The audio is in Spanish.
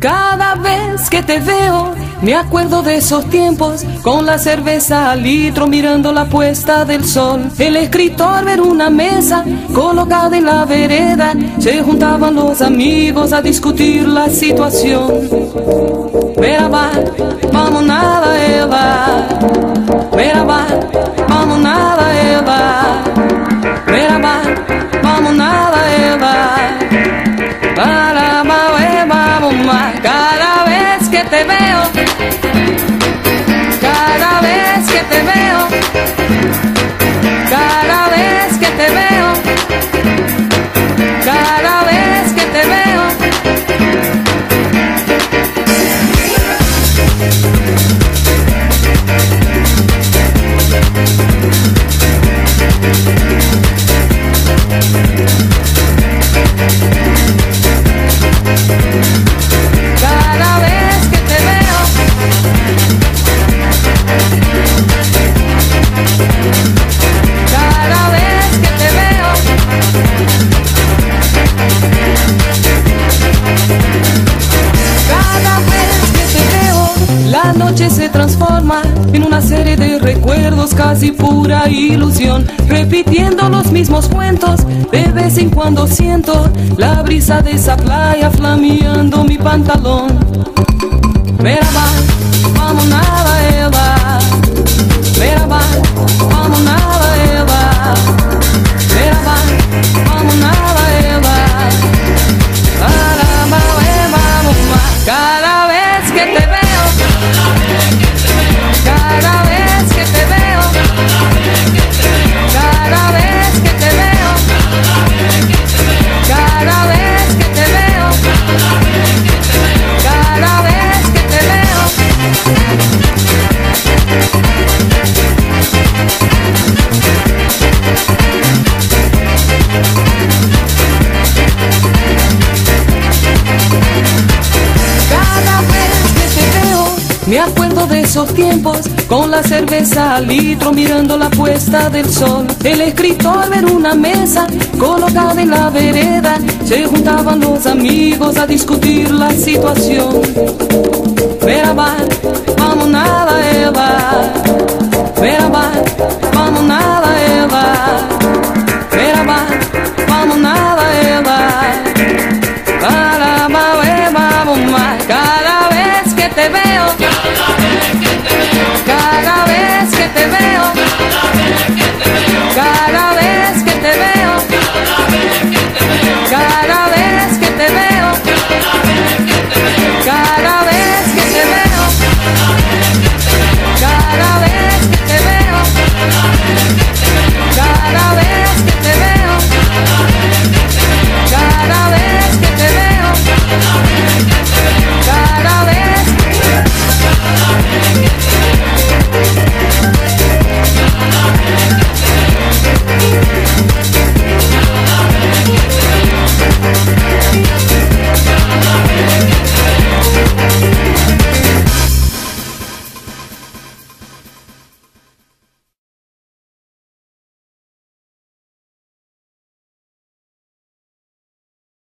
Cada vez que te veo, me acuerdo de esos tiempos, con la cerveza al litro mirando la puesta del sol. El escritor ver una mesa colocada en la vereda, se juntaban los amigos a discutir la situación. Va, vamos, nada vez que te veo, cada vez que te veo, cada vez que te veo, cada vez que te veo. La noche se transforma en una serie de recuerdos, casi pura ilusión, repitiendo los mismos cuentos. De vez en cuando siento la brisa de esa playa flameando mi pantalón. Me acuerdo de esos tiempos con la cerveza al litro mirando la puesta del sol. El escritor en una mesa colocada en la vereda. Se juntaban los amigos a discutir la situación. Merhaba, vamos nada, Eva. Merhaba. Knocking